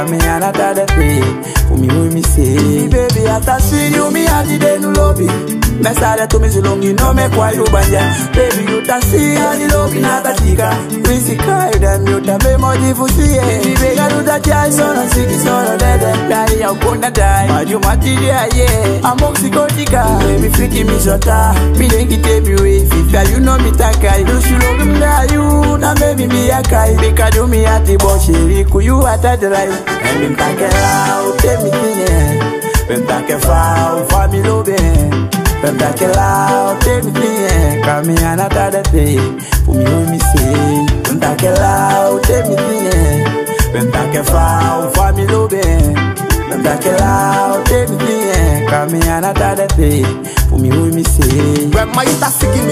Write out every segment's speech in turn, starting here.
mitinye Kami anata de pe Umi umi se. Baby ata siri umi adi denu lobi. Mesare to mizilongi no me kwa yu banja Baby you ta see ani lobi na ta tika Risi kai dem you ta me mo difusi ye eh. Bega du ta chai sono siki sono dede. Dari ya ukunda dai Maju matiri ya eh, ye Amok siko tika Baby fiki mi sota Mi dengi tebi we Fifia you know mi takai Do shi lobi mda you Na baby mi ya kai Bika do mi ati bo shiri Kuyu ata drai Emi mtakela ute mi tinye Pemtake fa ufami lobe Pemtake la ute mi tinye Kami anata de pe Fumi umi se Pemtake la ute mi tinye Pemtake fa ufami lobe Pemtake la ute mi tinye Kami anata de pe Fumi umi se Wema you ta sigimi You know sakulam Lobi si iko hiate Kote ya ta fukam Ta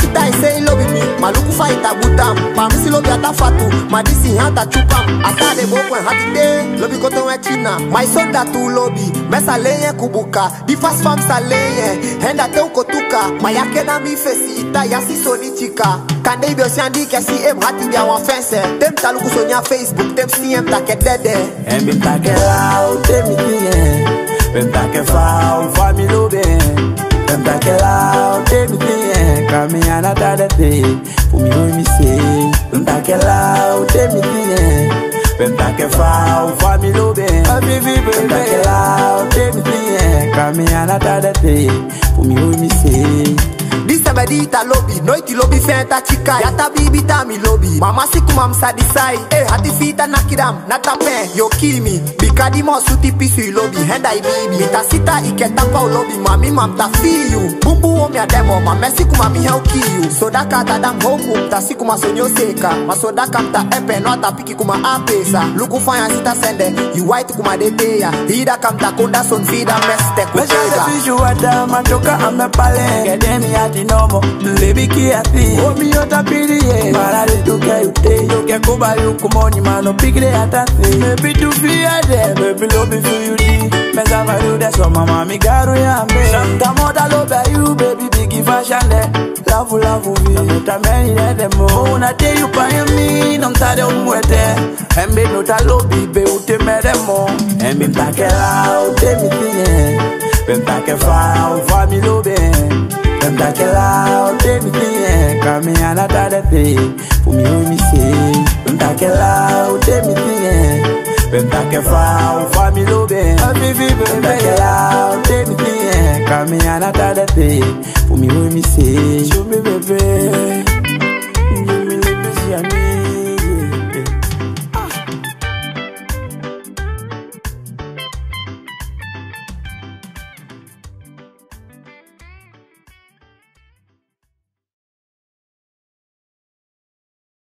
sita ise lobi mi Maluku fa ita butam Pamisi lobi ata fatu Madisi hata chupam Ata de bokwen hati de Lobi kote we china. My son tu lobi Mesa lenye kubuka. Di fast fam sa lenye Henda te ukotuka Mayake na mi fesi Ita yasi soni chika. Kande ibe osiandi kesi em hati dia wan fense. Tem taluku sonya Facebook Tem CM ta ke dede. Emi mtakela ute mi tinye Pemtake fa ufami lobe Pemtakela ute mi tinye Kami anata de pe Fumi umi se Pemtakela ute mi tinye Pemtake fa ufami lobe Pemtakela ute mi tinye Kami anata de pe Fumi umi se This time di ita lobby, no iti lobby. Fenta chika Yata bibi ta mi lobby. Mama siku mam sa disai Eh hati fita nakidam, nata pen, yo kimi Bikadi mo suti pisu i lobby, henda i bibi. Ita sita ike tapa u lobby, mami mam ta feel you. Bumbu o mi ademo, mame siku mami help kill you. So daka ta dam hoku, ta siku ma sonyo seka. Maso daka mta epe, no ata piki kuma apesa Luku fanya sita sende, you white kuma deteya Hida kamta konda son fida meste Mesha kutega. de fishu wata matoka amepale Kedemi ati nomo Lebi kiasi Omi ye. Marari tuke yute Yoke kuba yukumoni mano Maybe to fear them Maybe lobi feel you di. Mesa varu de so mama mi garu ya me. Santa moda lobe you baby bigi fashion de Lavu lavu vi. Nota meni de demo Una te you pa mi Nom tade umwete Embe nota lobi be ute meremo Embe mtakela ute mitinye eh. Pemtake anata de pe Fumi umi se Pemtake la ute mitinye Pemtake fa ufami lobe Pemtake la ute mitinye Kami anata de pe Fumi umi se Show me bebe Give me the busy